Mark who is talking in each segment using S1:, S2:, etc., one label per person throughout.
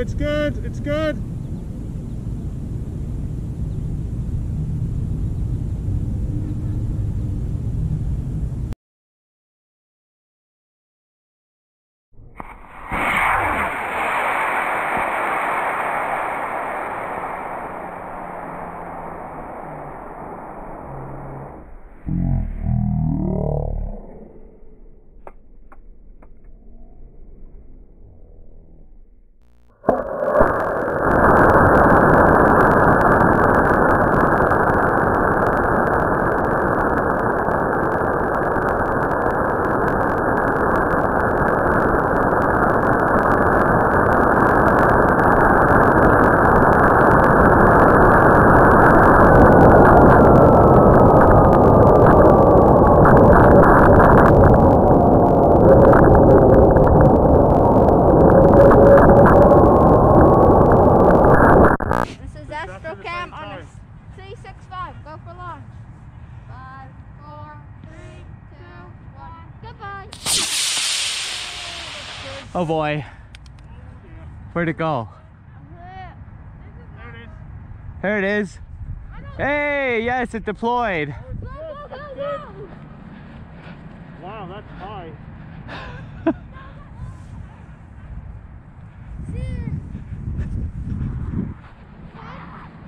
S1: It's good. It's good.
S2: Oh boy. Where'd it go?
S1: There it is.
S2: There it is. Hey, yes, it deployed.
S3: Go, go, go, go.
S1: Wow, that's high.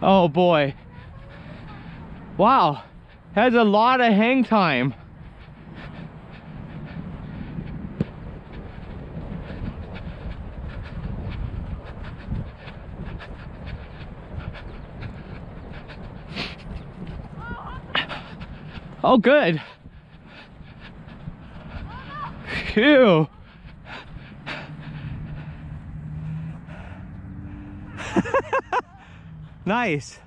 S2: Oh boy. Wow. Has a lot of hang time. Oh, good. Phew. nice.